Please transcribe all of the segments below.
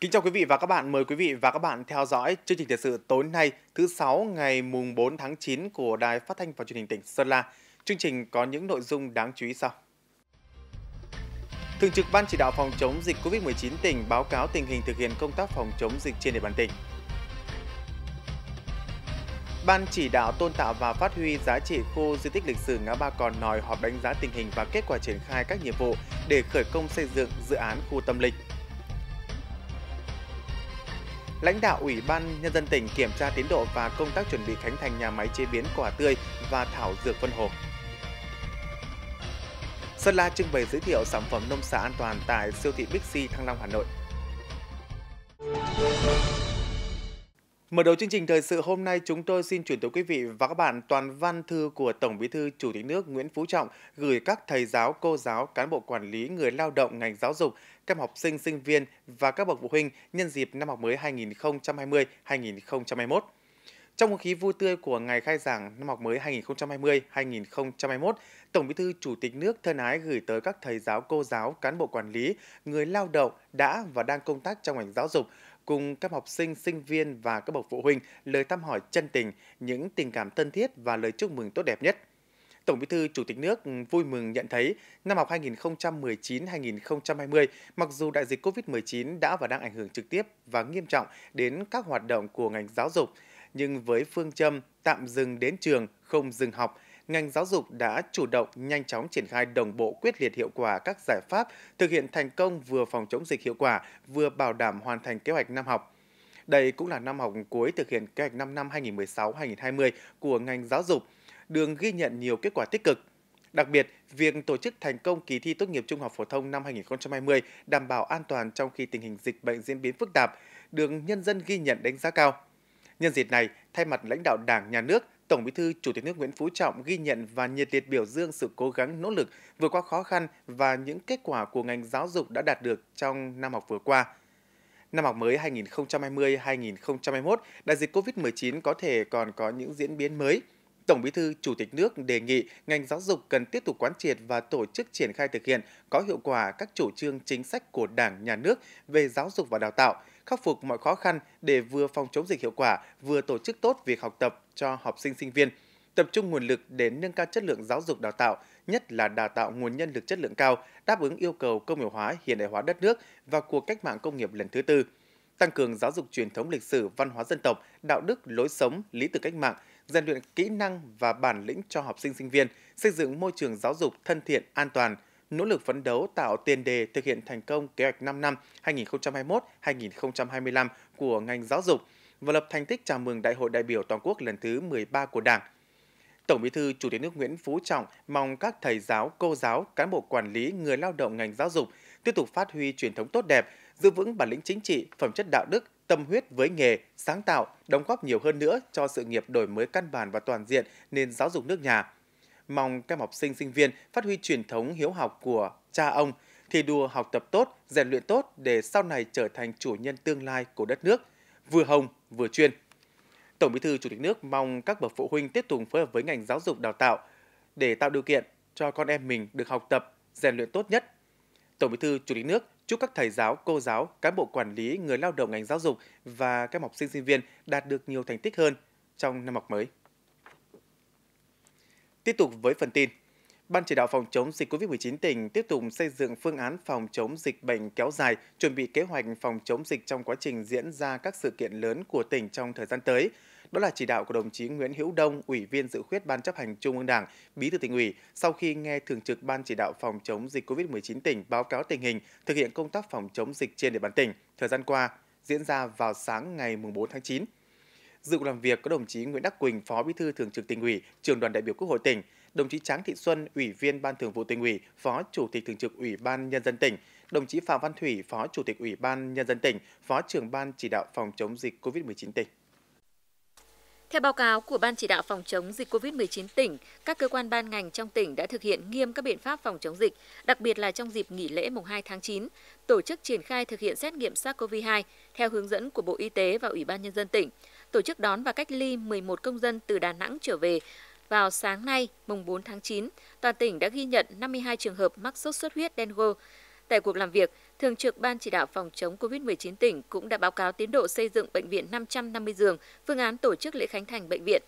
Kính chào quý vị và các bạn, mời quý vị và các bạn theo dõi chương trình thời sự tối nay thứ sáu ngày mùng 4 tháng 9 của Đài Phát thanh và Truyền hình tỉnh Sơn La. Chương trình có những nội dung đáng chú ý sau. Thường trực Ban chỉ đạo phòng chống dịch COVID-19 tỉnh báo cáo tình hình thực hiện công tác phòng chống dịch trên địa bàn tỉnh. Ban chỉ đạo tôn tạo và phát huy giá trị khu di tích lịch sử ngã ba Còn Nòi họp đánh giá tình hình và kết quả triển khai các nhiệm vụ để khởi công xây dựng dự án khu tâm linh. Lãnh đạo Ủy ban Nhân dân tỉnh kiểm tra tiến độ và công tác chuẩn bị khánh thành nhà máy chế biến quả tươi và thảo dược vân hồ. Sơn La trưng bày giới thiệu sản phẩm nông sản an toàn tại siêu thị Bixi Thăng Long, Hà Nội. Mở đầu chương trình thời sự hôm nay, chúng tôi xin chuyển tới quý vị và các bạn toàn văn thư của Tổng Bí thư Chủ tịch nước Nguyễn Phú Trọng gửi các thầy giáo, cô giáo, cán bộ quản lý, người lao động ngành giáo dục, các học sinh, sinh viên và các bậc phụ huynh nhân dịp năm học mới 2020-2021. Trong không khí vui tươi của ngày khai giảng năm học mới 2020-2021, Tổng Bí thư Chủ tịch nước thân ái gửi tới các thầy giáo, cô giáo, cán bộ quản lý, người lao động đã và đang công tác trong ngành giáo dục cùng các học sinh, sinh viên và các bậc phụ huynh lời thăm hỏi chân tình, những tình cảm thân thiết và lời chúc mừng tốt đẹp nhất. Tổng Bí thư Chủ tịch nước vui mừng nhận thấy năm học 2019-2020, mặc dù đại dịch COVID-19 đã và đang ảnh hưởng trực tiếp và nghiêm trọng đến các hoạt động của ngành giáo dục, nhưng với phương châm tạm dừng đến trường, không dừng học, ngành giáo dục đã chủ động nhanh chóng triển khai đồng bộ quyết liệt hiệu quả các giải pháp thực hiện thành công vừa phòng chống dịch hiệu quả, vừa bảo đảm hoàn thành kế hoạch năm học. Đây cũng là năm học cuối thực hiện kế hoạch 5 năm 2016-2020 của ngành giáo dục, đường ghi nhận nhiều kết quả tích cực. Đặc biệt, việc tổ chức thành công kỳ thi tốt nghiệp trung học phổ thông năm 2020 đảm bảo an toàn trong khi tình hình dịch bệnh diễn biến phức tạp, được nhân dân ghi nhận đánh giá cao. Nhân dịp này, thay mặt lãnh đạo Đảng, Nhà nước, Tổng Bí thư Chủ tịch nước Nguyễn Phú Trọng ghi nhận và nhiệt liệt biểu dương sự cố gắng nỗ lực vượt qua khó khăn và những kết quả của ngành giáo dục đã đạt được trong năm học vừa qua. Năm học mới 2020-2021, đại dịch COVID-19 có thể còn có những diễn biến mới. Tổng Bí thư Chủ tịch nước đề nghị ngành giáo dục cần tiếp tục quán triệt và tổ chức triển khai thực hiện có hiệu quả các chủ trương chính sách của Đảng, Nhà nước về giáo dục và đào tạo, khắc phục mọi khó khăn để vừa phòng chống dịch hiệu quả, vừa tổ chức tốt việc học tập cho học sinh sinh viên, tập trung nguồn lực để nâng cao chất lượng giáo dục đào tạo, nhất là đào tạo nguồn nhân lực chất lượng cao, đáp ứng yêu cầu công nghiệp hóa, hiện đại hóa đất nước và cuộc cách mạng công nghiệp lần thứ tư. Tăng cường giáo dục truyền thống lịch sử, văn hóa dân tộc, đạo đức, lối sống, lý tưởng cách mạng, rèn luyện kỹ năng và bản lĩnh cho học sinh sinh viên, xây dựng môi trường giáo dục thân thiện, an toàn, nỗ lực phấn đấu tạo tiền đề thực hiện thành công kế hoạch 5 năm 2021-2025 của ngành giáo dục và lập thành tích chào mừng Đại hội đại biểu toàn quốc lần thứ 13 của Đảng. Tổng Bí thư Chủ tịch nước Nguyễn Phú Trọng mong các thầy giáo, cô giáo, cán bộ quản lý, người lao động ngành giáo dục tiếp tục phát huy truyền thống tốt đẹp, giữ vững bản lĩnh chính trị, phẩm chất đạo đức, tâm huyết với nghề, sáng tạo, đóng góp nhiều hơn nữa cho sự nghiệp đổi mới căn bản và toàn diện nền giáo dục nước nhà. Mong các học sinh sinh viên phát huy truyền thống hiếu học của cha ông, thi đua học tập tốt, rèn luyện tốt để sau này trở thành chủ nhân tương lai của đất nước, vừa hồng vừa chuyên. Tổng Bí thư Chủ tịch nước mong các bậc phụ huynh tiếp tục phối hợp với ngành giáo dục đào tạo để tạo điều kiện cho con em mình được học tập, rèn luyện tốt nhất. Tổng Bí thư Chủ tịch nước chúc các thầy giáo, cô giáo, cán bộ quản lý, người lao động ngành giáo dục và các học sinh sinh viên đạt được nhiều thành tích hơn trong năm học mới. Tiếp tục với phần tin. Ban chỉ đạo phòng chống dịch COVID-19 tỉnh tiếp tục xây dựng phương án phòng chống dịch bệnh kéo dài, chuẩn bị kế hoạch phòng chống dịch trong quá trình diễn ra các sự kiện lớn của tỉnh trong thời gian tới. Đó là chỉ đạo của đồng chí Nguyễn Hữu Đông, Ủy viên dự khuyết Ban chấp hành Trung ương Đảng, Bí thư tỉnh ủy, sau khi nghe Thường trực Ban chỉ đạo phòng chống dịch COVID-19 tỉnh báo cáo tình hình thực hiện công tác phòng chống dịch trên địa bàn tỉnh thời gian qua, diễn ra vào sáng ngày 4 tháng 9. Dự cuộc làm việc có đồng chí Nguyễn Đắc Quỳnh, Phó Bí thư Thường trực tỉnh ủy, Trường đoàn đại biểu Quốc hội tỉnh, đồng chí Tráng Thị Xuân, Ủy viên Ban Thường vụ tỉnh ủy, Phó Chủ tịch Thường trực Ủy ban Nhân dân tỉnh, đồng chí Phạm Văn Thủy, Phó Chủ tịch Ủy ban Nhân dân tỉnh, Phó trưởng Ban chỉ đạo phòng chống dịch COVID-19 tỉnh. Theo báo cáo của Ban chỉ đạo phòng chống dịch COVID-19 tỉnh, các cơ quan ban ngành trong tỉnh đã thực hiện nghiêm các biện pháp phòng chống dịch, đặc biệt là trong dịp nghỉ lễ mùng 2 tháng 9, tổ chức triển khai thực hiện xét nghiệm SARS-CoV-2 theo hướng dẫn của Bộ Y tế và Ủy ban Nhân dân tỉnh, tổ chức đón và cách ly 11 công dân từ Đà Nẵng trở về vào sáng nay, mùng 4 tháng 9, toàn tỉnh đã ghi nhận 52 trường hợp mắc sốt xuất huyết dengue. Tại cuộc làm việc, Thường trực Ban chỉ đạo phòng chống COVID-19 tỉnh cũng đã báo cáo tiến độ xây dựng bệnh viện 550 giường, phương án tổ chức lễ khánh thành bệnh viện.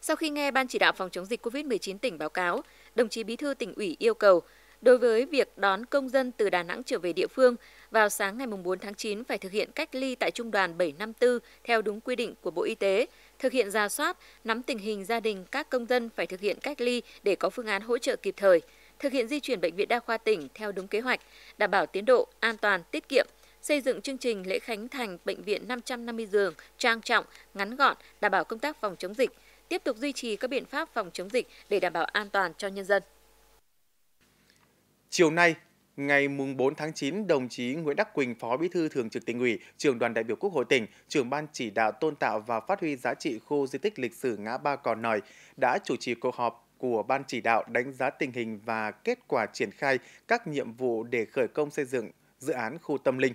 Sau khi nghe Ban chỉ đạo phòng chống dịch COVID-19 tỉnh báo cáo, đồng chí Bí thư tỉnh ủy yêu cầu đối với việc đón công dân từ Đà Nẵng trở về địa phương vào sáng ngày 4 tháng 9 phải thực hiện cách ly tại Trung đoàn 754 theo đúng quy định của Bộ Y tế, thực hiện ra soát, nắm tình hình gia đình các công dân phải thực hiện cách ly để có phương án hỗ trợ kịp thời, thực hiện di chuyển bệnh viện đa khoa tỉnh theo đúng kế hoạch, đảm bảo tiến độ, an toàn, tiết kiệm, xây dựng chương trình lễ khánh thành bệnh viện 550 giường trang trọng, ngắn gọn, đảm bảo công tác phòng chống dịch, tiếp tục duy trì các biện pháp phòng chống dịch để đảm bảo an toàn cho nhân dân. Chiều nay, Ngày 4 tháng 9, đồng chí Nguyễn Đắc Quỳnh, Phó Bí thư Thường trực tỉnh ủy, trưởng đoàn đại biểu Quốc hội tỉnh, trưởng ban chỉ đạo tôn tạo và phát huy giá trị khu di tích lịch sử ngã ba Cò Nòi đã chủ trì cuộc họp của Ban chỉ đạo đánh giá tình hình và kết quả triển khai các nhiệm vụ để khởi công xây dựng dự án khu tâm linh.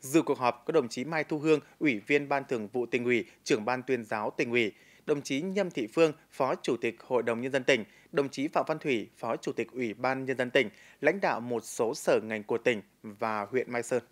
Dự cuộc họp có đồng chí Mai Thu Hương, Ủy viên Ban Thường vụ tỉnh ủy, trưởng ban tuyên giáo tỉnh ủy, đồng chí Nhâm Thị Phương, Phó Chủ tịch Hội đồng Nhân dân tỉnh, đồng chí Phạm Văn Thủy, Phó Chủ tịch Ủy ban Nhân dân tỉnh, lãnh đạo một số sở ngành của tỉnh và huyện Mai Sơn.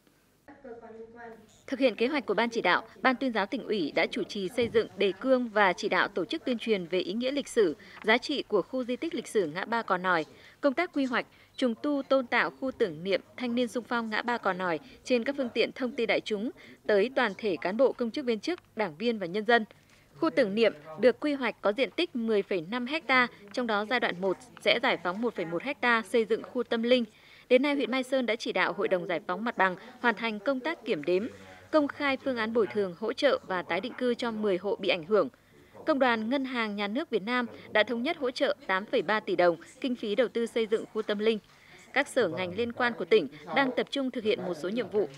Thực hiện kế hoạch của Ban chỉ đạo, Ban tuyên giáo tỉnh ủy đã chủ trì xây dựng đề cương và chỉ đạo tổ chức tuyên truyền về ý nghĩa lịch sử, giá trị của khu di tích lịch sử ngã ba Cò Nòi, công tác quy hoạch, trùng tu tôn tạo khu tưởng niệm thanh niên sung phong ngã ba Cò Nòi trên các phương tiện thông tin đại chúng tới toàn thể cán bộ công chức viên chức, đảng viên và nhân dân – Khu tưởng niệm được quy hoạch có diện tích 10,5 ha, trong đó giai đoạn 1 sẽ giải phóng 1,1 ha xây dựng khu tâm linh. Đến nay, huyện Mai Sơn đã chỉ đạo Hội đồng Giải phóng mặt bằng hoàn thành công tác kiểm đếm, công khai phương án bồi thường hỗ trợ và tái định cư cho 10 hộ bị ảnh hưởng. Công đoàn Ngân hàng Nhà nước Việt Nam đã thống nhất hỗ trợ 8,3 tỷ đồng kinh phí đầu tư xây dựng khu tâm linh. Các sở ngành liên quan của tỉnh đang tập trung thực hiện một số nhiệm vụ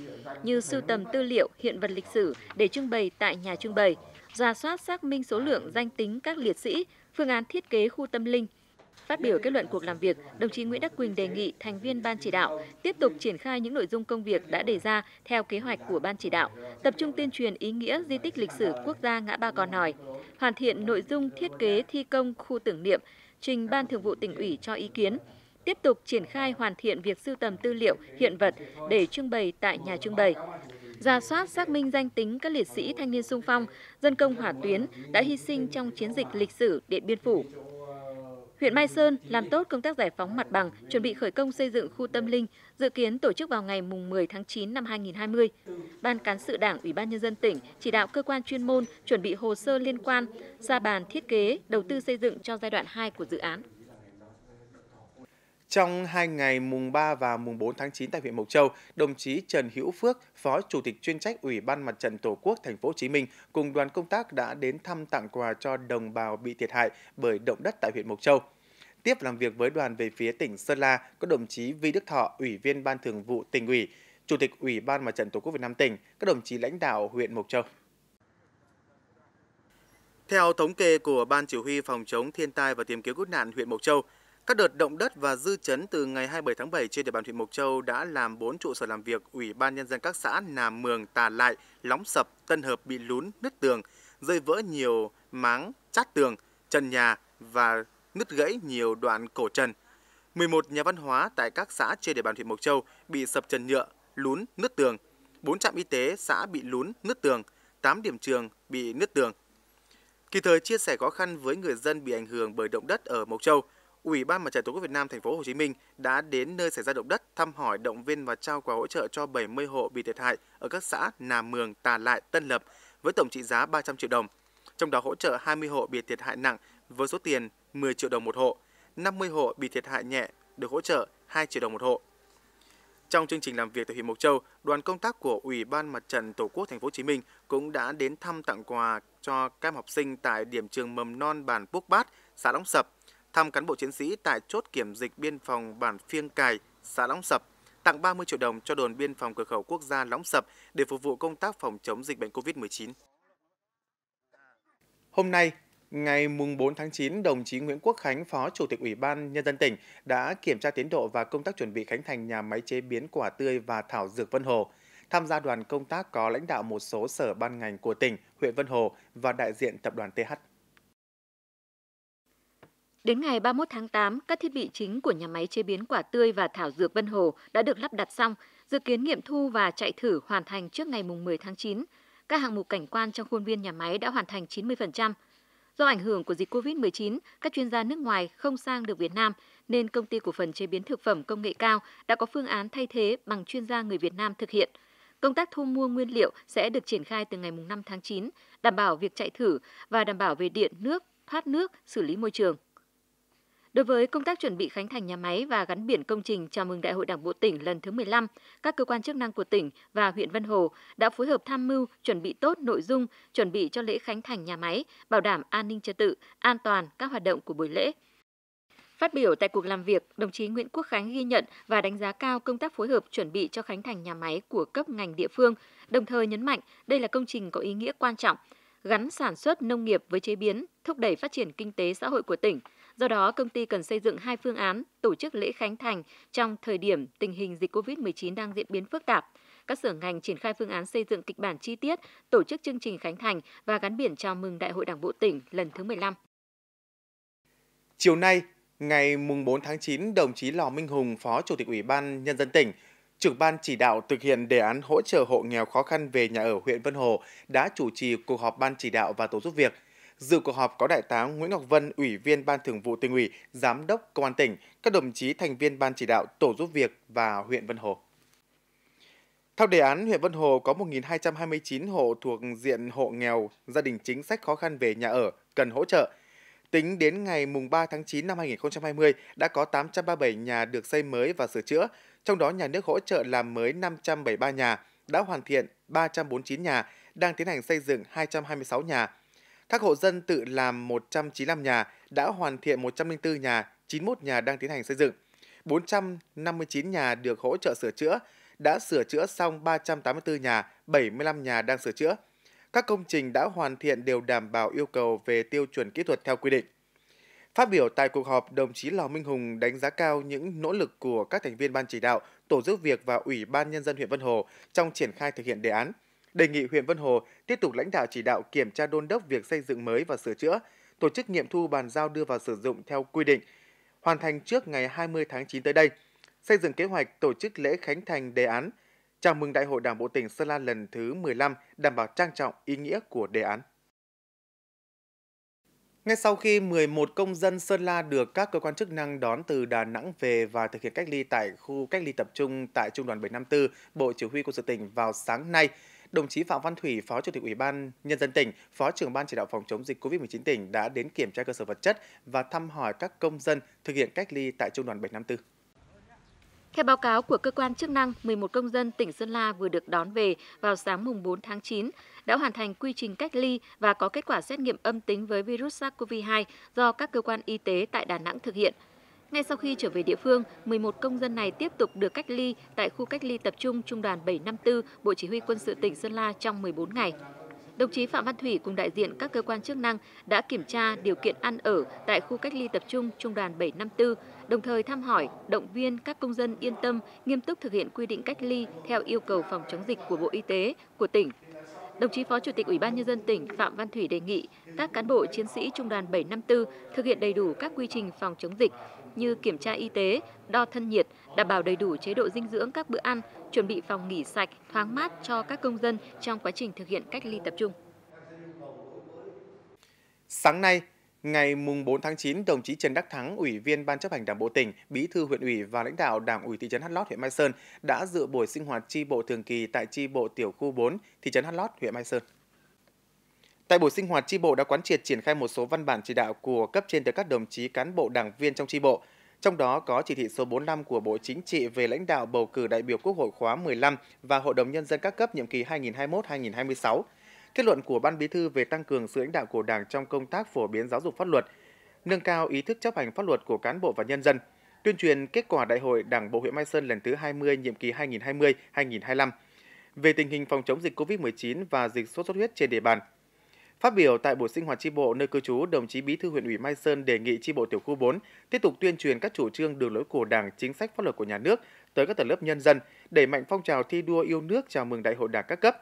như sưu tầm tư liệu, hiện vật lịch sử để trưng bày tại nhà trưng bày, ra soát xác minh số lượng danh tính các liệt sĩ, phương án thiết kế khu tâm linh. Phát biểu kết luận cuộc làm việc, đồng chí Nguyễn Đắc Quỳnh đề nghị thành viên ban chỉ đạo tiếp tục triển khai những nội dung công việc đã đề ra theo kế hoạch của ban chỉ đạo, tập trung tuyên truyền ý nghĩa di tích lịch sử quốc gia ngã ba Con Nòi, hoàn thiện nội dung thiết kế thi công khu tưởng niệm, trình ban thường vụ tỉnh ủy cho ý kiến, tiếp tục triển khai hoàn thiện việc sưu tầm tư liệu, hiện vật để trưng bày tại nhà trưng bày, ra soát xác minh danh tính các liệt sĩ thanh niên sung phong, dân công hỏa tuyến đã hy sinh trong chiến dịch lịch sử Điện Biên Phủ. Huyện Mai Sơn làm tốt công tác giải phóng mặt bằng, chuẩn bị khởi công xây dựng khu tâm linh, dự kiến tổ chức vào ngày 10 tháng 9 năm 2020. Ban cán sự Đảng Ủy ban nhân dân tỉnh chỉ đạo cơ quan chuyên môn chuẩn bị hồ sơ liên quan, ra bàn thiết kế, đầu tư xây dựng cho giai đoạn 2 của dự án. Trong hai ngày mùng 3 và mùng 4 tháng 9 tại huyện Mộc Châu, đồng chí Trần Hữu Phước, Phó Chủ tịch chuyên trách Ủy ban Mặt trận Tổ quốc Thành phố Hồ Chí Minh cùng đoàn công tác đã đến thăm tặng quà cho đồng bào bị thiệt hại bởi động đất tại huyện Mộc Châu. Tiếp làm việc với đoàn về phía tỉnh Sơn La có đồng chí Vi Đức Thọ, Ủy viên Ban Thường vụ tỉnh ủy, Chủ tịch Ủy ban Mặt trận Tổ quốc Việt Nam tỉnh, các đồng chí lãnh đạo huyện Mộc Châu. Theo thống kê của Ban Chỉ huy Phòng chống thiên tai và tìm kiếm cứu nạn huyện Mộc Châu, các đợt động đất và dư chấn từ ngày 27 tháng 7 trên địa bàn huyện Mộc Châu đã làm 4 trụ sở làm việc Ủy ban Nhân dân các xã nà Mường, Tà Lại, Lóng Sập, Tân Hợp bị lún, nứt tường, rơi vỡ nhiều máng, chát tường, trần nhà và nứt gãy nhiều đoạn cổ trần. 11 nhà văn hóa tại các xã trên địa bàn huyện Mộc Châu bị sập trần nhựa, lún, nứt tường. 4 trạm y tế xã bị lún, nứt tường, 8 điểm trường bị nứt tường. Kỳ thời chia sẻ khó khăn với người dân bị ảnh hưởng bởi động đất ở Mộc Châu – Ủy ban Mặt trận Tổ quốc Việt Nam thành phố Hồ Chí Minh đã đến nơi xảy ra động đất thăm hỏi động viên và trao quà hỗ trợ cho 70 hộ bị thiệt hại ở các xã Nà Mường, Tà Lại, Tân Lập với tổng trị giá 300 triệu đồng. Trong đó hỗ trợ 20 hộ bị thiệt hại nặng với số tiền 10 triệu đồng một hộ, 50 hộ bị thiệt hại nhẹ được hỗ trợ 2 triệu đồng một hộ. Trong chương trình làm việc tại huyện Mộc Châu, đoàn công tác của Ủy ban Mặt trận Tổ quốc Thành phố Hồ Chí Minh cũng đã đến thăm tặng quà cho các học sinh tại điểm trường mầm non bản Púc Bát, xã Đóng Sập, thăm cán bộ chiến sĩ tại chốt kiểm dịch biên phòng bản Phiêng Cài, xã Lóng Sập, tặng 30 triệu đồng cho đồn biên phòng cửa khẩu quốc gia Lóng Sập để phục vụ công tác phòng chống dịch bệnh COVID-19. Hôm nay, Ngày 4 tháng 9, đồng chí Nguyễn Quốc Khánh, Phó Chủ tịch Ủy ban Nhân dân tỉnh đã kiểm tra tiến độ và công tác chuẩn bị khánh thành nhà máy chế biến quả tươi và thảo dược Vân Hồ. Tham gia đoàn công tác có lãnh đạo một số sở ban ngành của tỉnh, huyện Vân Hồ và đại diện tập đoàn TH. Đến ngày 31 tháng 8, các thiết bị chính của nhà máy chế biến quả tươi và thảo dược Vân Hồ đã được lắp đặt xong, dự kiến nghiệm thu và chạy thử hoàn thành trước ngày 10 tháng 9. Các hạng mục cảnh quan trong khuôn viên nhà máy đã hoàn thành 90%. Do ảnh hưởng của dịch COVID-19, các chuyên gia nước ngoài không sang được Việt Nam nên công ty cổ phần chế biến thực phẩm công nghệ cao đã có phương án thay thế bằng chuyên gia người Việt Nam thực hiện. Công tác thu mua nguyên liệu sẽ được triển khai từ ngày 5 tháng 9, đảm bảo việc chạy thử và đảm bảo về điện, nước, thoát nước, xử lý môi trường. Đối với công tác chuẩn bị khánh thành nhà máy và gắn biển công trình chào mừng Đại hội Đảng bộ tỉnh lần thứ 15, các cơ quan chức năng của tỉnh và huyện Vân Hồ đã phối hợp tham mưu chuẩn bị tốt nội dung chuẩn bị cho lễ khánh thành nhà máy, bảo đảm an ninh trật tự, an toàn các hoạt động của buổi lễ. Phát biểu tại cuộc làm việc, đồng chí Nguyễn Quốc Khánh ghi nhận và đánh giá cao công tác phối hợp chuẩn bị cho khánh thành nhà máy của cấp ngành địa phương, đồng thời nhấn mạnh đây là công trình có ý nghĩa quan trọng, gắn sản xuất nông nghiệp với chế biến, thúc đẩy phát triển kinh tế xã hội của tỉnh – Do đó, công ty cần xây dựng hai phương án tổ chức lễ khánh thành trong thời điểm tình hình dịch COVID-19 đang diễn biến phức tạp. Các sở ngành triển khai phương án xây dựng kịch bản chi tiết, tổ chức chương trình khánh thành và gắn biển chào mừng Đại hội Đảng bộ tỉnh lần thứ 15. Chiều nay, ngày 4 tháng 9, đồng chí Lò Minh Hùng, Phó Chủ tịch Ủy ban Nhân dân tỉnh, trưởng ban chỉ đạo thực hiện đề án hỗ trợ hộ nghèo khó khăn về nhà ở huyện Vân Hồ đã chủ trì cuộc họp ban chỉ đạo và tổ giúp việc – Dự cuộc họp có Đại tá Nguyễn Ngọc Vân, Ủy viên Ban Thường vụ tỉnh ủy, Giám đốc Công an tỉnh, các đồng chí thành viên Ban chỉ đạo Tổ giúp việc và huyện Vân Hồ. Theo đề án, huyện Vân Hồ có 1.229 hộ thuộc diện hộ nghèo, gia đình chính sách khó khăn về nhà ở, cần hỗ trợ. Tính đến ngày 3 tháng 9 năm 2020, đã có 837 nhà được xây mới và sửa chữa, trong đó nhà nước hỗ trợ làm mới 573 nhà, đã hoàn thiện 349 nhà, đang tiến hành xây dựng 226 nhà, các hộ dân tự làm 195 nhà, đã hoàn thiện 104 nhà, 91 nhà đang tiến hành xây dựng. 459 nhà được hỗ trợ sửa chữa, đã sửa chữa xong 384 nhà, 75 nhà đang sửa chữa. Các công trình đã hoàn thiện đều đảm bảo yêu cầu về tiêu chuẩn kỹ thuật theo quy định. Phát biểu tại cuộc họp, đồng chí Lò Minh Hùng đánh giá cao những nỗ lực của các thành viên ban chỉ đạo, tổ giúp việc và Ủy ban Nhân dân huyện Vân Hồ trong triển khai thực hiện đề án – đề nghị huyện Vân Hồ tiếp tục lãnh đạo chỉ đạo kiểm tra đôn đốc việc xây dựng mới và sửa chữa, tổ chức nghiệm thu bàn giao đưa vào sử dụng theo quy định, hoàn thành trước ngày 20 tháng 9 tới đây, xây dựng kế hoạch tổ chức lễ khánh thành đề án chào mừng Đại hội Đảng bộ tỉnh Sơn La lần thứ 15 đảm bảo trang trọng ý nghĩa của đề án. Ngay sau khi 11 công dân Sơn La được các cơ quan chức năng đón từ Đà Nẵng về và thực hiện cách ly tại khu cách ly tập trung tại Trung đoàn 754, Bộ Chỉ huy Quân sự tỉnh vào sáng nay, đồng chí Phạm Văn Thủy, Phó Chủ tịch Ủy ban Nhân dân tỉnh, Phó trưởng Ban chỉ đạo phòng chống dịch COVID-19 tỉnh đã đến kiểm tra cơ sở vật chất và thăm hỏi các công dân thực hiện cách ly tại Trung đoàn 754. Theo báo cáo của cơ quan chức năng, 11 công dân tỉnh Sơn La vừa được đón về vào sáng mùng 4 tháng 9 đã hoàn thành quy trình cách ly và có kết quả xét nghiệm âm tính với virus SARS-CoV-2 do các cơ quan y tế tại Đà Nẵng thực hiện. Ngay sau khi trở về địa phương, 11 công dân này tiếp tục được cách ly tại khu cách ly tập trung Trung đoàn 754 Bộ Chỉ huy Quân sự tỉnh Sơn La trong 14 ngày. Đồng chí Phạm Văn Thủy cùng đại diện các cơ quan chức năng đã kiểm tra điều kiện ăn ở tại khu cách ly tập trung Trung đoàn 754, đồng thời thăm hỏi, động viên các công dân yên tâm, nghiêm túc thực hiện quy định cách ly theo yêu cầu phòng chống dịch của Bộ Y tế, của tỉnh Đồng chí Phó Chủ tịch Ủy ban Nhân dân tỉnh Phạm Văn Thủy đề nghị các cán bộ chiến sĩ Trung đoàn 754 thực hiện đầy đủ các quy trình phòng chống dịch như kiểm tra y tế, đo thân nhiệt, đảm bảo đầy đủ chế độ dinh dưỡng các bữa ăn, chuẩn bị phòng nghỉ sạch, thoáng mát cho các công dân trong quá trình thực hiện cách ly tập trung. Sáng nay, Ngày 4 tháng 9, đồng chí Trần Đắc Thắng, Ủy viên Ban chấp hành Đảng Bộ tỉnh, Bí thư huyện ủy và lãnh đạo Đảng ủy thị trấn Hát Lót, huyện Mai Sơn đã dự buổi sinh hoạt tri bộ thường kỳ tại tri bộ tiểu khu 4, thị trấn Hát Lót, huyện Mai Sơn. Tại buổi sinh hoạt tri bộ đã quán triệt triển khai một số văn bản chỉ đạo của cấp trên tới các đồng chí cán bộ đảng viên trong tri bộ, trong đó có chỉ thị số 45 của Bộ Chính trị về lãnh đạo bầu cử đại biểu Quốc hội khóa 15 và Hội đồng Nhân dân các cấp nhiệm kỳ 2021-2026, kết luận của Ban Bí thư về tăng cường sự lãnh đạo của Đảng trong công tác phổ biến giáo dục pháp luật, nâng cao ý thức chấp hành pháp luật của cán bộ và nhân dân, tuyên truyền kết quả Đại hội Đảng bộ huyện Mai Sơn lần thứ 20 nhiệm kỳ 2020-2025 về tình hình phòng chống dịch COVID-19 và dịch sốt xuất huyết trên địa bàn. Phát biểu tại buổi sinh hoạt tri bộ nơi cư trú, đồng chí Bí thư huyện ủy Mai Sơn đề nghị tri bộ tiểu khu 4 tiếp tục tuyên truyền các chủ trương đường lối của Đảng, chính sách pháp luật của nhà nước tới các tầng lớp nhân dân, đẩy mạnh phong trào thi đua yêu nước chào mừng Đại hội Đảng các cấp,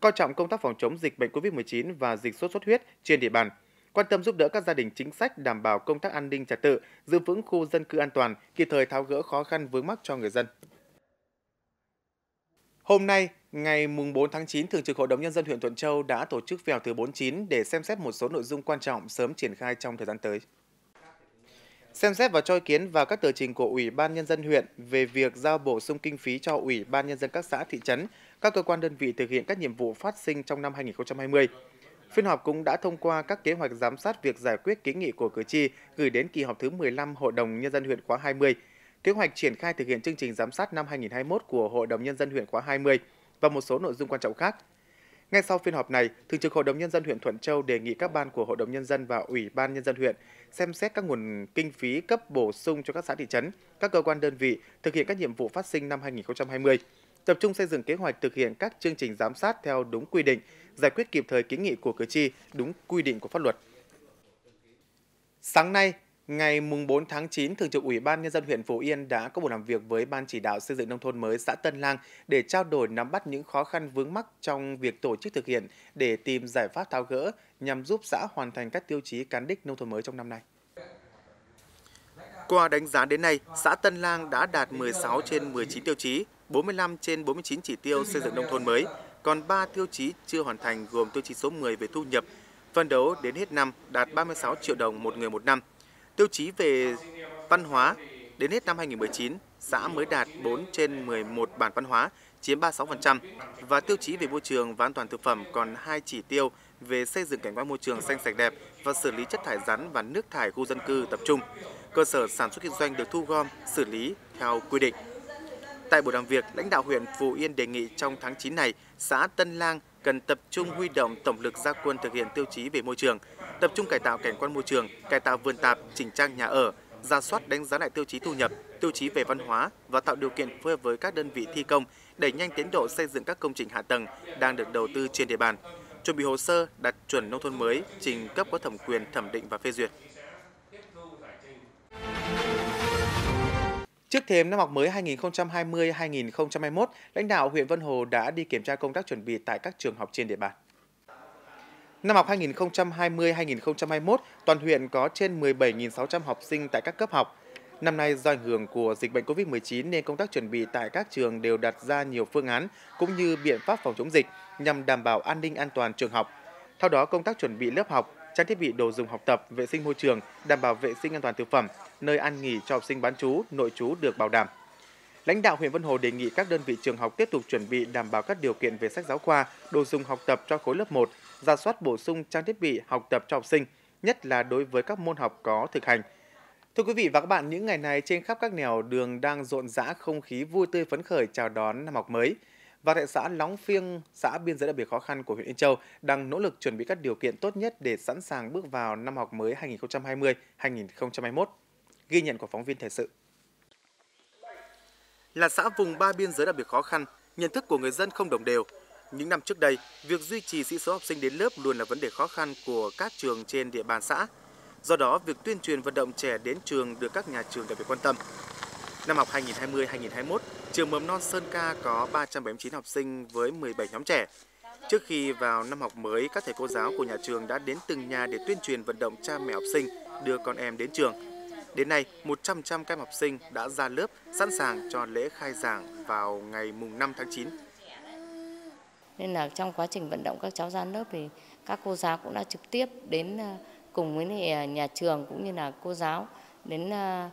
coi trọng công tác phòng chống dịch bệnh COVID-19 và dịch sốt xuất huyết trên địa bàn, quan tâm giúp đỡ các gia đình chính sách đảm bảo công tác an ninh trật tự, giữ vững khu dân cư an toàn, kịp thời tháo gỡ khó khăn vướng mắc cho người dân. Hôm nay, ngày 4 tháng 9, Thường trực Hội đồng Nhân dân huyện Thuận Châu đã tổ chức phiên họp thứ 49 để xem xét một số nội dung quan trọng sớm triển khai trong thời gian tới. Xem xét và cho ý kiến vào các tờ trình của Ủy ban Nhân dân huyện về việc giao bổ sung kinh phí cho Ủy ban Nhân dân các xã thị trấn, các cơ quan đơn vị thực hiện các nhiệm vụ phát sinh trong năm 2020. Phiên họp cũng đã thông qua các kế hoạch giám sát việc giải quyết kiến nghị của cử tri gửi đến kỳ họp thứ 15 Hội đồng Nhân dân huyện khóa 20, kế hoạch triển khai thực hiện chương trình giám sát năm 2021 của Hội đồng Nhân dân huyện khóa 20 và một số nội dung quan trọng khác. Ngay sau phiên họp này, Thường trực Hội đồng Nhân dân huyện Thuận Châu đề nghị các ban của Hội đồng Nhân dân và Ủy ban Nhân dân huyện xem xét các nguồn kinh phí cấp bổ sung cho các xã thị trấn, các cơ quan đơn vị thực hiện các nhiệm vụ phát sinh năm 2020, tập trung xây dựng kế hoạch thực hiện các chương trình giám sát theo đúng quy định, giải quyết kịp thời kiến nghị của cử tri đúng quy định của pháp luật. Sáng nay, Ngày 4 tháng 9, Thường trực Ủy ban Nhân dân huyện Phú Yên đã có buổi làm việc với Ban chỉ đạo xây dựng nông thôn mới xã Tân Lang để trao đổi nắm bắt những khó khăn vướng mắc trong việc tổ chức thực hiện để tìm giải pháp tháo gỡ nhằm giúp xã hoàn thành các tiêu chí cán đích nông thôn mới trong năm nay. Qua đánh giá đến nay, xã Tân Lang đã đạt 16 trên 19 tiêu chí, 45 trên 49 chỉ tiêu xây dựng nông thôn mới, còn 3 tiêu chí chưa hoàn thành gồm tiêu chí số 10 về thu nhập, phân đấu đến hết năm đạt 36 triệu đồng một người một năm, Tiêu chí về văn hóa, đến hết năm 2019, xã mới đạt 4 trên 11 bản văn hóa, chiếm 36%, và tiêu chí về môi trường và an toàn thực phẩm còn hai chỉ tiêu về xây dựng cảnh quan môi trường xanh sạch đẹp và xử lý chất thải rắn và nước thải khu dân cư tập trung. Cơ sở sản xuất kinh doanh được thu gom, xử lý theo quy định. Tại buổi làm việc, lãnh đạo huyện Phú Yên đề nghị trong tháng 9 này, xã Tân Lang cần tập trung huy động tổng lực gia quân thực hiện tiêu chí về môi trường, tập trung cải tạo cảnh quan môi trường, cải tạo vườn tạp, chỉnh trang nhà ở, ra soát đánh giá lại tiêu chí thu nhập, tiêu chí về văn hóa và tạo điều kiện phối hợp với các đơn vị thi công đẩy nhanh tiến độ xây dựng các công trình hạ tầng đang được đầu tư trên địa bàn, chuẩn bị hồ sơ đặt chuẩn nông thôn mới trình cấp có thẩm quyền thẩm định và phê duyệt. Trước thềm năm học mới 2020-2021, lãnh đạo huyện Vân Hồ đã đi kiểm tra công tác chuẩn bị tại các trường học trên địa bàn. Năm học 2020-2021, toàn huyện có trên 17.600 học sinh tại các cấp học. Năm nay do ảnh hưởng của dịch bệnh COVID-19 nên công tác chuẩn bị tại các trường đều đặt ra nhiều phương án cũng như biện pháp phòng chống dịch nhằm đảm bảo an ninh an toàn trường học. Theo đó, công tác chuẩn bị lớp học, trang thiết bị đồ dùng học tập, vệ sinh môi trường, đảm bảo vệ sinh an toàn thực phẩm, nơi ăn nghỉ cho học sinh bán trú, nội trú được bảo đảm. Lãnh đạo huyện Vân Hồ đề nghị các đơn vị trường học tiếp tục chuẩn bị đảm bảo các điều kiện về sách giáo khoa, đồ dùng học tập cho khối lớp 1, ra soát bổ sung trang thiết bị học tập cho học sinh, nhất là đối với các môn học có thực hành. Thưa quý vị và các bạn, những ngày này trên khắp các nẻo đường đang rộn rã không khí vui tươi phấn khởi chào đón năm học mới. Và tại xã Lóng Phiêng, xã biên giới đặc biệt khó khăn của huyện Yên Châu đang nỗ lực chuẩn bị các điều kiện tốt nhất để sẵn sàng bước vào năm học mới 2020-2021. Ghi nhận của phóng viên thời sự. Là xã vùng ba biên giới đặc biệt khó khăn, nhận thức của người dân không đồng đều, những năm trước đây, việc duy trì sĩ số học sinh đến lớp luôn là vấn đề khó khăn của các trường trên địa bàn xã. Do đó, việc tuyên truyền vận động trẻ đến trường được các nhà trường đặc biệt quan tâm. Năm học 2020-2021, trường mầm non Sơn Ca có 379 học sinh với 17 nhóm trẻ. Trước khi vào năm học mới, các thầy cô giáo của nhà trường đã đến từng nhà để tuyên truyền vận động cha mẹ học sinh đưa con em đến trường. Đến nay, 100% các em học sinh đã ra lớp sẵn sàng cho lễ khai giảng vào ngày mùng 5 tháng 9 nên là trong quá trình vận động các cháu ra lớp thì các cô giáo cũng đã trực tiếp đến ờ, cùng với ờ, nhà trường cũng như là cô giáo đến ờ,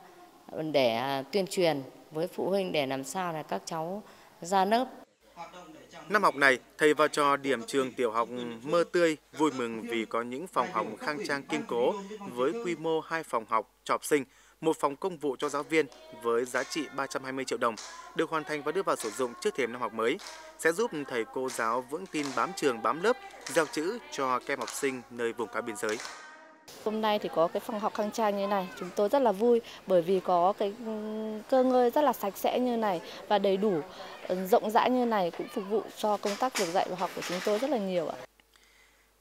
để tuyên truyền với phụ huynh để làm sao là các cháu ra lớp. Năm học này, thầy và trò điểm trường tiểu học Mơ Tươi vui mừng vì có những phòng học khang trang kiên cố với quy mô hai phòng học cho học sinh, một phòng công vụ cho giáo viên với giá trị 320 triệu đồng được hoàn thành và đưa vào sử dụng trước thềm năm học mới sẽ giúp thầy cô giáo vững tin bám trường bám lớp, gieo chữ cho các em học sinh nơi vùng cao biên giới. Hôm nay thì có cái phòng học khang trang như này, chúng tôi rất là vui bởi vì có cái cơ ngơi rất là sạch sẽ như này và đầy đủ ừ, rộng rãi như này cũng phục vụ cho công tác việc dạy và học của chúng tôi rất là nhiều ạ.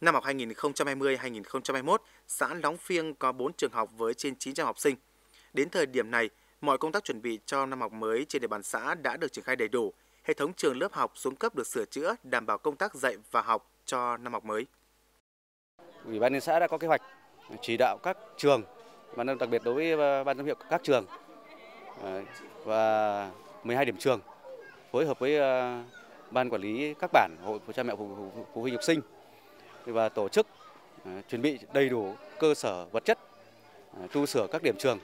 Năm học 2020-2021, xã Lóng Phiêng có 4 trường học với trên 900 học sinh. Đến thời điểm này, mọi công tác chuẩn bị cho năm học mới trên địa bàn xã đã được triển khai đầy đủ, hệ thống trường lớp học xuống cấp được sửa chữa, đảm bảo công tác dạy và học cho năm học mới. Ủy ban nhân xã đã có kế hoạch chỉ đạo các trường và đặc biệt đối với ờ, ban giám hiệu các trường ờ, và 12 điểm trường phối hợp với ờ, ban quản lý các bản hội cha mẹ phụ, phụ huynh học sinh và tổ chức chuẩn bị đầy đủ cơ sở vật chất tu sửa các điểm trường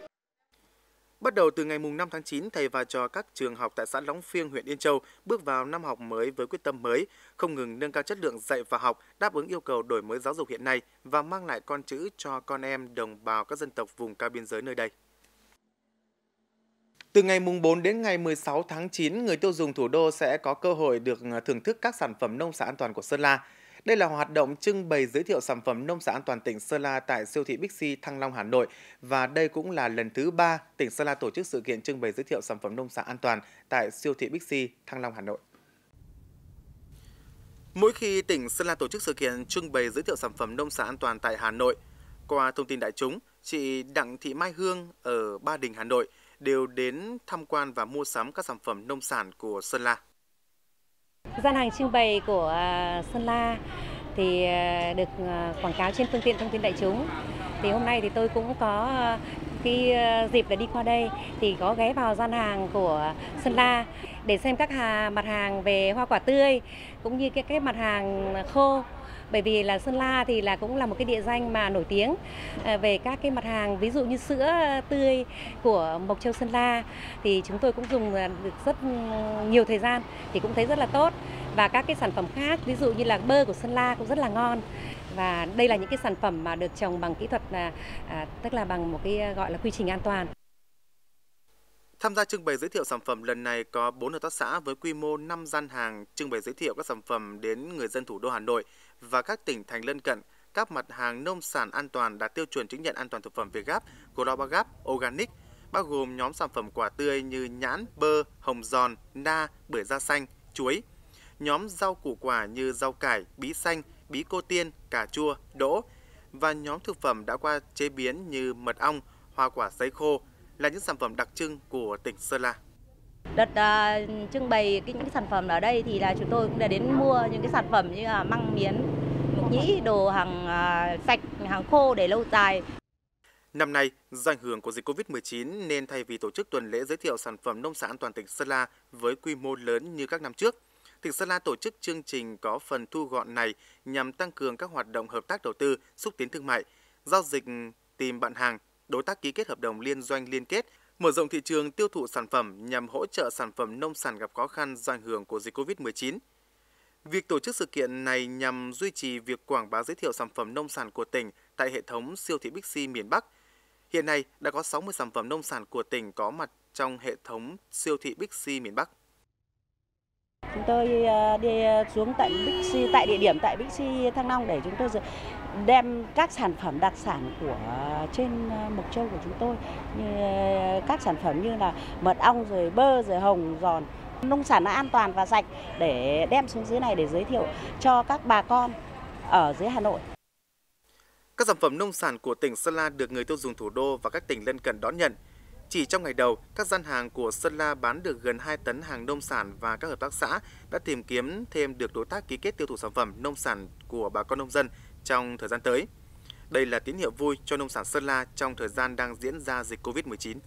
Bắt đầu từ ngày 5 tháng 9, thầy và trò các trường học tại xã Lóng Phiêng, huyện Yên Châu bước vào năm học mới với quyết tâm mới, không ngừng nâng cao chất lượng dạy và học, đáp ứng yêu cầu đổi mới giáo dục hiện nay và mang lại con chữ cho con em đồng bào các dân tộc vùng cao biên giới nơi đây. Từ ngày mùng 4 đến ngày 16 tháng 9, người tiêu dùng thủ đô sẽ có cơ hội được thưởng thức các sản phẩm nông sản an toàn của Sơn La. Đây là hoạt động trưng bày giới thiệu sản phẩm nông sản an toàn tỉnh Sơn La tại siêu thị Bixi Thăng Long Hà Nội và đây cũng là lần thứ ba tỉnh Sơn La tổ chức sự kiện trưng bày giới thiệu sản phẩm nông sản an toàn tại siêu thị Bixi Thăng Long Hà Nội. Mỗi khi tỉnh Sơn La tổ chức sự kiện trưng bày giới thiệu sản phẩm nông sản an toàn tại Hà Nội, qua thông tin đại chúng, chị Đặng Thị Mai Hương ở Ba Đình, Hà Nội đều đến tham quan và mua sắm các sản phẩm nông sản của Sơn La. Gian hàng trưng bày của à, Sơn La thì à, được à, quảng cáo trên phương tiện thông tin đại chúng. Thì hôm nay thì tôi cũng có cái dịp để đi qua đây thì có ghé vào gian hàng của Sơn La để xem các mặt hàng về hoa quả tươi, cũng như cái cái mặt hàng khô bởi vì là Sơn La thì là cũng là một cái địa danh mà nổi tiếng à, về các cái mặt hàng ví dụ như sữa tươi của Mộc Châu Sơn La. Thì chúng tôi cũng dùng à, được rất nhiều thời gian thì cũng thấy rất là tốt. Và các cái sản phẩm khác ví dụ như là bơ của Sơn La cũng rất là ngon. Và đây là những cái sản phẩm mà được trồng bằng kỹ thuật là à, tức là bằng một cái à, gọi là quy trình an toàn. Tham gia trưng bày giới thiệu sản phẩm lần này có 4 hợp tác xã với quy mô 5 gian hàng trưng bày giới thiệu các sản phẩm đến người dân thủ đô Hà Nội và các tỉnh thành lân cận các mặt hàng nông sản an toàn đạt tiêu chuẩn chứng nhận an toàn thực phẩm Việt Gáp, Global Gap, Organic, bao gồm nhóm sản phẩm quả tươi như nhãn, bơ, hồng giòn, na, bưởi da xanh, chuối. Nhóm rau củ quả như rau cải, bí xanh, bí cô tiên, cà chua, đỗ và nhóm thực phẩm đã qua chế biến như mật ong, hoa quả sấy khô là những sản phẩm đặc trưng của tỉnh Sơn La. Đợt uh, trưng bày cái, những cái sản phẩm ở đây thì là chúng tôi cũng đã đến mua những cái sản phẩm như là măng miến, mực nhĩ, đồ hàng uh, sạch, hàng khô để lâu dài. Năm nay, do ảnh hưởng của dịch Covid-19 nên thay vì tổ chức tuần lễ giới thiệu sản phẩm nông sản toàn tỉnh Sơn La với quy mô lớn như các năm trước, tỉnh Sơn La tổ chức chương trình có phần thu gọn này nhằm tăng cường các hoạt động hợp tác đầu tư, xúc tiến thương mại, giao dịch tìm bạn hàng, đối tác ký kết hợp đồng liên doanh liên kết mở rộng thị trường tiêu thụ sản phẩm nhằm hỗ trợ sản phẩm nông sản gặp khó khăn do ảnh hưởng của dịch COVID-19. Việc tổ chức sự kiện này nhằm duy trì việc quảng bá giới thiệu sản phẩm nông sản của tỉnh tại hệ thống siêu thị Bixi miền Bắc. Hiện nay đã có 60 sản phẩm nông sản của tỉnh có mặt trong hệ thống siêu thị Bixi miền Bắc. Chúng tôi ờ, đi xuống tại Bixi tại địa điểm tại Bixi Thăng Long để chúng tôi đem các sản phẩm đặc sản của trên ờ, Mộc Châu của chúng tôi như ờ, các sản phẩm như là mật ong, rồi bơ, rồi hồng, giòn, nông sản an toàn và sạch để đem xuống dưới này để giới thiệu cho các bà con ở dưới Hà Nội. Các sản phẩm nông sản của tỉnh Sơn La được người tiêu dùng thủ đô và các tỉnh lân cận đón nhận. Chỉ trong ngày đầu, các gian hàng của Sơn La bán được gần 2 tấn hàng nông sản và các hợp tác xã đã tìm kiếm thêm được đối tác ký kết tiêu thụ sản phẩm nông sản của bà con nông dân trong thời gian tới. Đây là tín hiệu vui cho nông sản Sơn La trong thời gian đang diễn ra dịch COVID-19.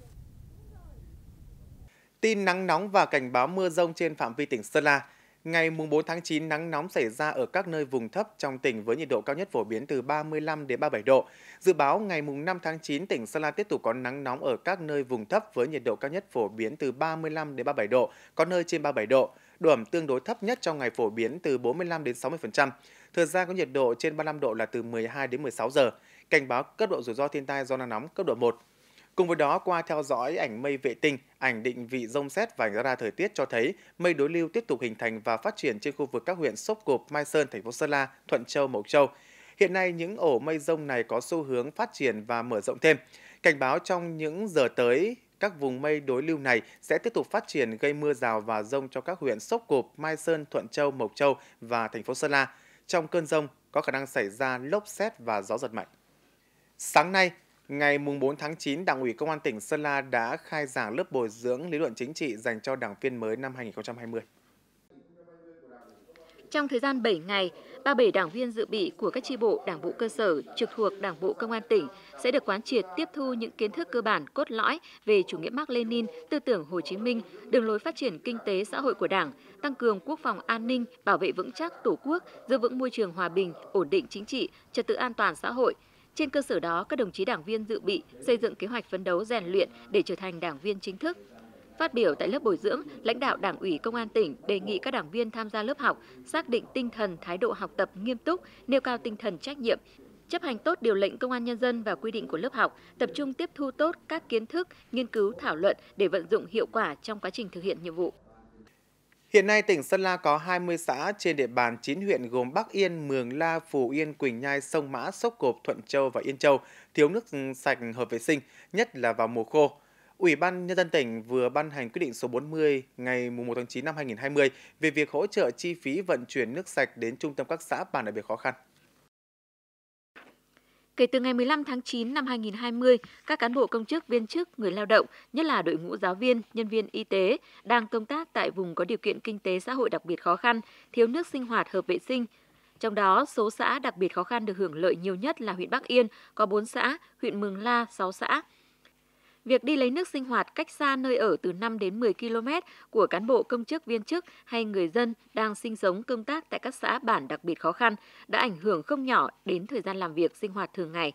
Tin nắng nóng và cảnh báo mưa rông trên phạm vi tỉnh Sơn La. Ngày 4 tháng 9, nắng nóng xảy ra ở các nơi vùng thấp trong tỉnh với nhiệt độ cao nhất phổ biến từ 35 đến 37 độ. Dự báo ngày 5 tháng 9, tỉnh Sơn La tiếp tục có nắng nóng ở các nơi vùng thấp với nhiệt độ cao nhất phổ biến từ 35 đến 37 độ, có nơi trên 37 độ. Độ ẩm tương đối thấp nhất trong ngày phổ biến từ 45 đến 60%. Thời gian có nhiệt độ trên 35 độ là từ 12 đến 16 giờ. Cảnh báo cấp độ rủi ro thiên tai do nắng nóng cấp độ 1. Cùng với đó, qua theo dõi ảnh mây vệ tinh, ảnh định vị rông xét và ảnh radar thời tiết cho thấy mây đối lưu tiếp tục hình thành và phát triển trên khu vực các huyện Sốc Cộp, Mai Sơn, thành phố Sơn La, Thuận Châu, Mộc Châu. Hiện nay, những ổ mây rông này có xu hướng phát triển và mở rộng thêm. Cảnh báo trong những giờ tới, các vùng mây đối lưu này sẽ tiếp tục phát triển gây mưa rào và rông cho các huyện Sốc Cộp, Mai Sơn, Thuận Châu, Mộc Châu và thành phố Sơn La. Trong cơn rông có khả năng xảy ra lốc xét và gió giật mạnh. Sáng nay, ngày 4 tháng 9, Đảng ủy Công an tỉnh Sơn La đã khai giảng lớp bồi dưỡng lý luận chính trị dành cho đảng viên mới năm 2020. Trong thời gian 7 ngày, 37 đảng viên dự bị của các chi bộ đảng bộ cơ sở trực thuộc Đảng bộ Công an tỉnh sẽ được quán triệt tiếp thu những kiến thức cơ bản cốt lõi về chủ nghĩa Mark Lenin, tư tưởng Hồ Chí Minh, đường lối phát triển kinh tế xã hội của Đảng, tăng cường quốc phòng an ninh, bảo vệ vững chắc Tổ quốc, giữ vững môi trường hòa bình, ổn định chính trị, trật tự an toàn xã hội. Trên cơ sở đó, các đồng chí đảng viên dự bị xây dựng kế hoạch phấn đấu rèn luyện để trở thành đảng viên chính thức, Phát biểu tại lớp bồi dưỡng, lãnh đạo Đảng ủy Công an tỉnh đề nghị các đảng viên tham gia lớp học xác định tinh thần thái độ học tập nghiêm túc, nêu cao tinh thần trách nhiệm, chấp hành tốt điều lệnh công an nhân dân và quy định của lớp học, tập trung tiếp thu tốt các kiến thức, nghiên cứu thảo luận để vận dụng hiệu quả trong quá trình thực hiện nhiệm vụ. Hiện nay, tỉnh Sơn La có 20 xã trên địa bàn 9 huyện gồm Bắc Yên, Mường La, Phù Yên, Quỳnh Nhai, Sông Mã, Sốc Cộp, Thuận Châu và Yên Châu thiếu nước sạch hợp vệ sinh, nhất là vào mùa khô. Ủy ban Nhân dân tỉnh vừa ban hành quyết định số 40 ngày 1 tháng 9 năm 2020 về việc hỗ trợ chi phí vận chuyển nước sạch đến trung tâm các xã bản đặc biệt khó khăn. Kể từ ngày 15 tháng 9 năm 2020, các cán bộ công chức, viên chức, người lao động, nhất là đội ngũ giáo viên, nhân viên y tế đang công tác tại vùng có điều kiện kinh tế xã hội đặc biệt khó khăn, thiếu nước sinh hoạt hợp vệ sinh. Trong đó, số xã đặc biệt khó khăn được hưởng lợi nhiều nhất là huyện Bắc Yên, có 4 xã, huyện Mường La 6 xã, Việc đi lấy nước sinh hoạt cách xa nơi ở từ 5 đến 10 km của cán bộ công chức viên chức hay người dân đang sinh sống công tác tại các xã bản đặc biệt khó khăn đã ảnh hưởng không nhỏ đến thời gian làm việc sinh hoạt thường ngày.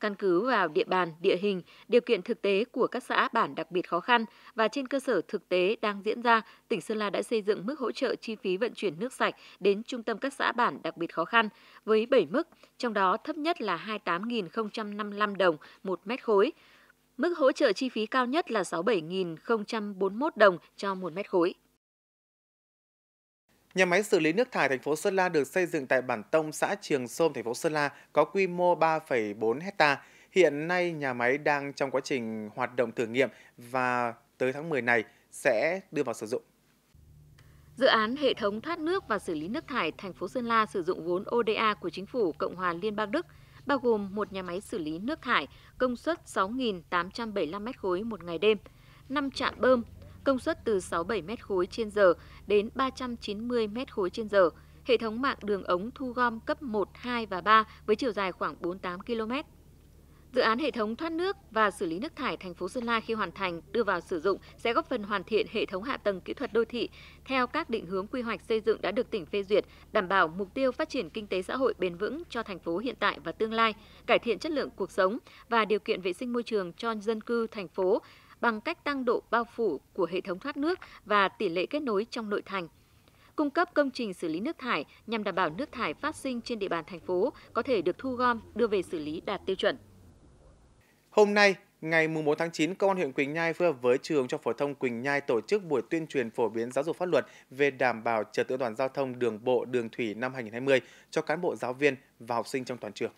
Căn cứ vào địa bàn, địa hình, điều kiện thực tế của các xã bản đặc biệt khó khăn và trên cơ sở thực tế đang diễn ra, tỉnh Sơn La đã xây dựng mức hỗ trợ chi phí vận chuyển nước sạch đến trung tâm các xã bản đặc biệt khó khăn với 7 mức, trong đó thấp nhất là 28.055 đồng một mét khối, Mức hỗ trợ chi phí cao nhất là 67.041 đồng cho 1 mét khối. Nhà máy xử lý nước thải thành phố Sơn La được xây dựng tại bản Tông, xã Trường Sôm, thành phố Sơn La có quy mô 3,4 hecta. Hiện nay nhà máy đang trong quá trình hoạt động thử nghiệm và tới tháng 10 này sẽ đưa vào sử dụng. Dự án hệ thống thoát nước và xử lý nước thải thành phố Sơn La sử dụng vốn ODA của chính phủ Cộng hòa Liên bang Đức – bao gồm một nhà máy xử lý nước thải công suất 6.875 m khối một ngày đêm, 5 trạm bơm công suất từ 67 m khối trên giờ đến 390 m khối trên giờ, hệ thống mạng đường ống thu gom cấp 1, 2 và 3 với chiều dài khoảng 48 km. Dự án hệ thống thoát nước và xử lý nước thải thành phố Sơn La khi hoàn thành đưa vào sử dụng sẽ góp phần hoàn thiện hệ thống hạ tầng kỹ thuật đô thị theo các định hướng quy hoạch xây dựng đã được tỉnh phê duyệt, đảm bảo mục tiêu phát triển kinh tế xã hội bền vững cho thành phố hiện tại và tương lai, cải thiện chất lượng cuộc sống và điều kiện vệ sinh môi trường cho dân cư thành phố bằng cách tăng độ bao phủ của hệ thống thoát nước và tỷ lệ kết nối trong nội thành cung cấp công trình xử lý nước thải nhằm đảm bảo nước thải phát sinh trên địa bàn thành phố có thể được thu gom đưa về xử lý đạt tiêu chuẩn. Hôm nay, ngày 4 tháng 9, Công an huyện Quỳnh Nhai phối hợp với trường cho phổ thông Quỳnh Nhai tổ chức buổi tuyên truyền phổ biến giáo dục pháp luật về đảm bảo trật tự an toàn giao thông đường bộ, đường thủy năm 2020 cho cán bộ giáo viên và học sinh trong toàn trường.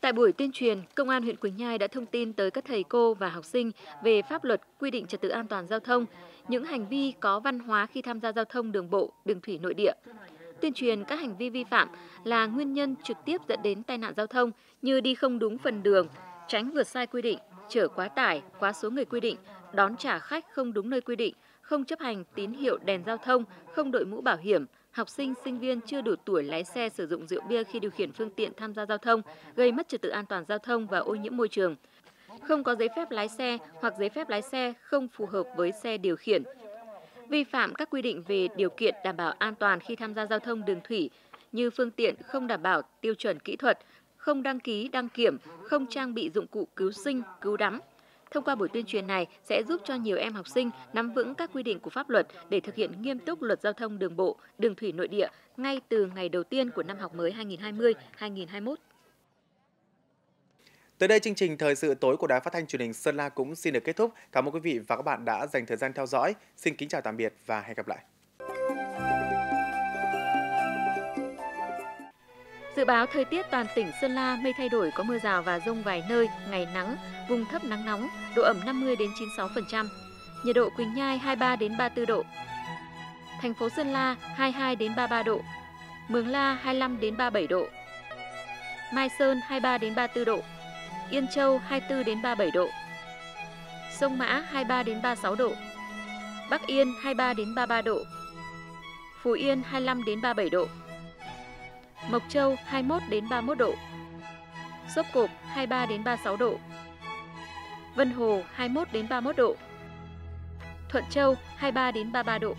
Tại buổi tuyên truyền, Công an huyện Quỳnh Nhai đã thông tin tới các thầy cô và học sinh về pháp luật quy định trật tự an toàn giao thông, những hành vi có văn hóa khi tham gia giao thông đường bộ, đường thủy nội địa, tuyên truyền các hành vi vi phạm là nguyên nhân trực tiếp dẫn đến tai nạn giao thông như đi không đúng phần đường, tránh vượt sai quy định, chở quá tải, quá số người quy định, đón trả khách không đúng nơi quy định, không chấp hành tín hiệu đèn giao thông, không đội mũ bảo hiểm, học sinh, sinh viên chưa đủ tuổi lái xe sử dụng rượu bia khi điều khiển phương tiện tham gia giao thông, gây mất trật tự an toàn giao thông và ô nhiễm môi trường. Không có giấy phép lái xe hoặc giấy phép lái xe không phù hợp với xe điều khiển, vi phạm các quy định về điều kiện đảm bảo an toàn khi tham gia giao thông đường thủy như phương tiện không đảm bảo tiêu chuẩn kỹ thuật, không đăng ký đăng kiểm, không trang bị dụng cụ cứu sinh, cứu đắm. Thông qua buổi tuyên truyền này sẽ giúp cho nhiều em học sinh nắm vững các quy định của pháp luật để thực hiện nghiêm túc luật giao thông đường bộ, đường thủy nội địa ngay từ ngày đầu tiên của năm học mới 2020-2021. Tới đây chương trình thời sự tối của Đài Phát thanh Truyền hình Sơn La cũng xin được kết thúc. Cảm ơn quý vị và các bạn đã dành thời gian theo dõi. Xin kính chào tạm biệt và hẹn gặp lại. Dự báo thời tiết toàn tỉnh Sơn La mây thay đổi có mưa rào và rông vài nơi, ngày nắng, vùng thấp nắng nóng, độ ẩm 50 đến 96%. Nhiệt độ Quỳnh Nhai 23 đến 34 độ. Thành phố Sơn La 22 đến 33 độ. Mường La 25 đến 37 độ. Mai Sơn 23 đến 34 độ. Yên Châu 24 đến 37 độ. Sông Mã 23 đến 36 độ. Bắc Yên 23 đến 33 độ. Phú Yên 25 đến 37 độ. Mộc Châu 21 đến 31 độ. Sốp Cộp 23 đến 36 độ. Vân Hồ 21 đến 31 độ. Thuận Châu 23 đến 33 độ.